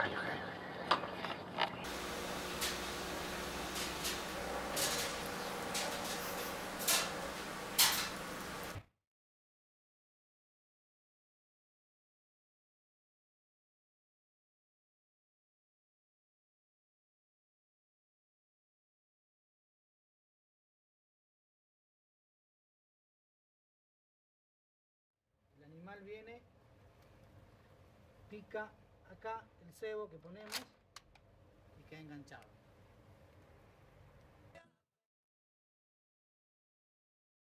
El animal viene, pica acá el cebo que ponemos y queda enganchado.